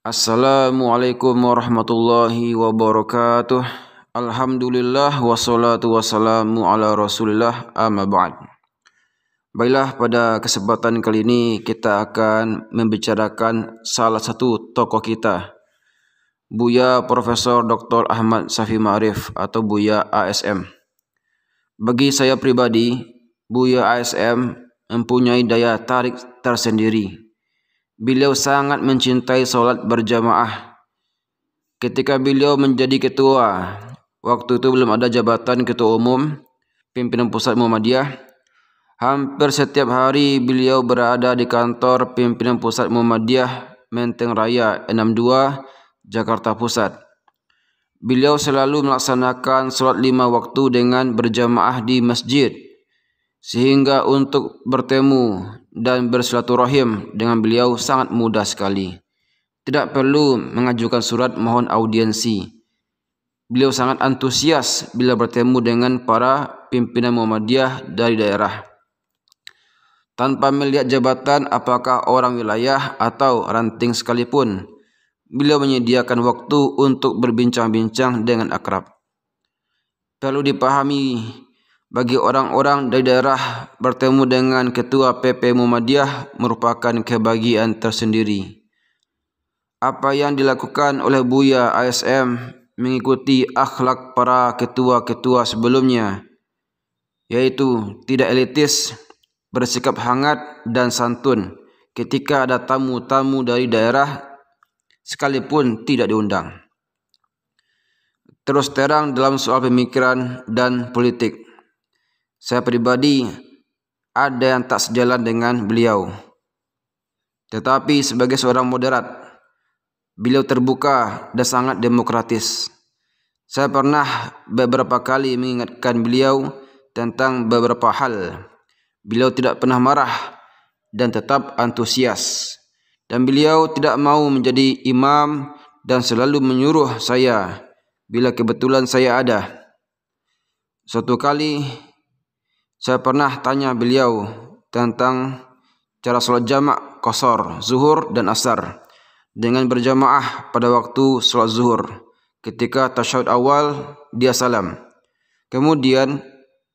Assalamualaikum warahmatullahi wabarakatuh. Alhamdulillah wassalatu wassalamu ala Rasulillah amma ba'd. Baiklah pada kesempatan kali ini kita akan membicarakan salah satu tokoh kita Buya Profesor Dr. Ahmad Safi Ma'arif atau Buya ASM. Bagi saya pribadi, Buya ASM mempunyai daya tarik tersendiri beliau sangat mencintai solat berjamaah. Ketika beliau menjadi ketua, waktu itu belum ada jabatan ketua umum, pimpinan pusat Muhammadiyah. Hampir setiap hari beliau berada di kantor pimpinan pusat Muhammadiyah Menteng Raya 62 Jakarta Pusat. Beliau selalu melaksanakan solat lima waktu dengan berjamaah di masjid sehingga untuk bertemu dan bersilaturahim dengan beliau sangat mudah sekali. Tidak perlu mengajukan surat mohon audiensi. Beliau sangat antusias bila bertemu dengan para pimpinan Muhammadiyah dari daerah. Tanpa melihat jabatan apakah orang wilayah atau ranting sekalipun, beliau menyediakan waktu untuk berbincang-bincang dengan akrab. Perlu dipahami bagi orang-orang dari daerah bertemu dengan ketua PP Muhammadiyah merupakan kebahagiaan tersendiri. Apa yang dilakukan oleh Buya ASM mengikuti akhlak para ketua-ketua sebelumnya, yaitu tidak elitis, bersikap hangat dan santun ketika ada tamu-tamu dari daerah sekalipun tidak diundang. Terus terang dalam soal pemikiran dan politik saya pribadi ada yang tak sejalan dengan beliau. Tetapi sebagai seorang moderat, beliau terbuka dan sangat demokratis. Saya pernah beberapa kali mengingatkan beliau tentang beberapa hal. Beliau tidak pernah marah dan tetap antusias. Dan beliau tidak mau menjadi imam dan selalu menyuruh saya bila kebetulan saya ada. Suatu kali saya pernah tanya beliau tentang cara sholat jamak kosor, zuhur dan asar dengan berjamaah pada waktu sholat zuhur. Ketika tasyahud awal, dia salam. Kemudian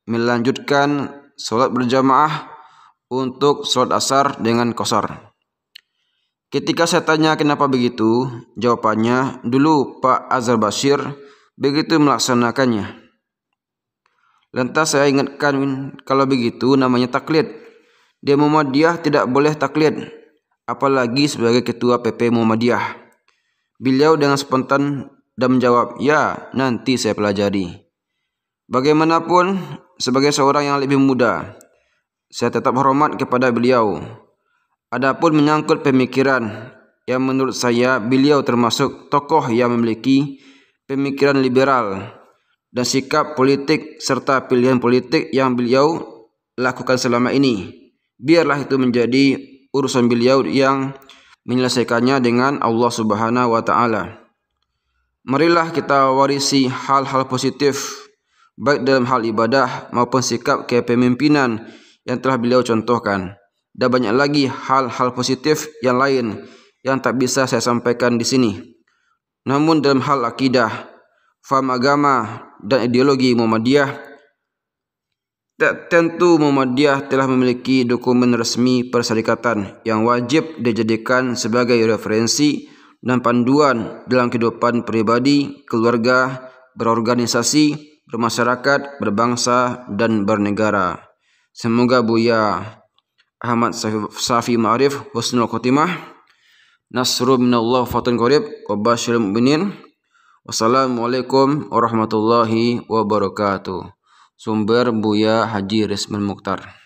melanjutkan sholat berjamaah untuk sholat asar dengan kosor. Ketika saya tanya kenapa begitu, jawabannya dulu Pak Azhar Bashir begitu melaksanakannya. Lantas saya ingatkan kalau begitu namanya taklid. Dia Muhammadiyah tidak boleh taklid. Apalagi sebagai ketua PP Muhammadiyah. Beliau dengan spontan dan menjawab, ya nanti saya pelajari. Bagaimanapun, sebagai seorang yang lebih muda, saya tetap hormat kepada beliau. Adapun menyangkut pemikiran yang menurut saya beliau termasuk tokoh yang memiliki pemikiran liberal dan sikap politik serta pilihan politik yang beliau lakukan selama ini. Biarlah itu menjadi urusan beliau yang menyelesaikannya dengan Allah Subhanahu wa taala. Marilah kita warisi hal-hal positif baik dalam hal ibadah maupun sikap kepemimpinan yang telah beliau contohkan. Dan banyak lagi hal-hal positif yang lain yang tak bisa saya sampaikan di sini. Namun dalam hal akidah, faham agama dan ideologi Muhammadiyah tentu Muhammadiyah telah memiliki dokumen resmi persyarikatan yang wajib dijadikan sebagai referensi dan panduan dalam kehidupan pribadi, keluarga, berorganisasi, bermasyarakat, berbangsa dan bernegara. Semoga Buya Ahmad Safi Ma'arif Husnul Khotimah Nasrul minallah fatun qarib wa mu'minin Wassalamualaikum warahmatullahi wabarakatuh. Sumber Buya Haji Resman Mukhtar.